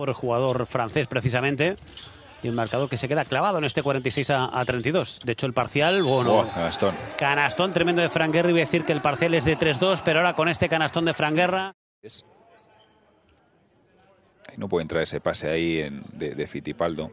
por el jugador francés precisamente. Y el marcador que se queda clavado en este 46 a, 32. De hecho, el parcial, bueno. Oh, canastón. Canastón tremendo de Fran Guerra. Iba a decir que el parcial es de 3-2, pero ahora con este canastón de Fran Guerra. no puede entrar ese pase ahí de, de Fitipaldo.